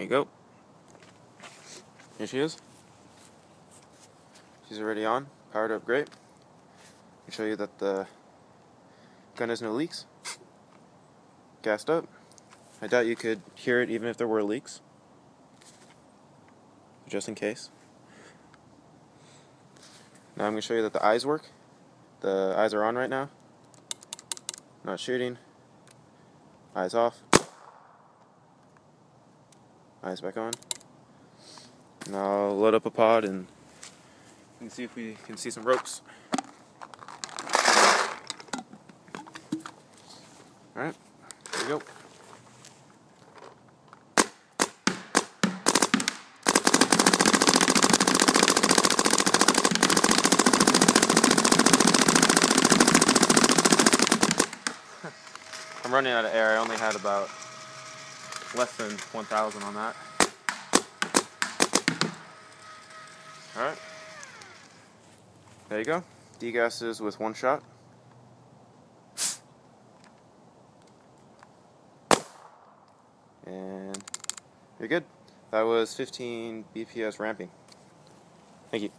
There you go. Here she is. She's already on, powered up great. I'll show you that the gun has no leaks. Gassed up. I doubt you could hear it even if there were leaks. Just in case. Now I'm going to show you that the eyes work. The eyes are on right now. Not shooting. Eyes off. Eyes back on. Now I'll load up a pod and you can see if we can see some ropes. Alright, here we go. I'm running out of air. I only had about less than 1,000 on that. Alright. There you go. Degasses with one shot. And you're good. That was 15 BPS ramping. Thank you.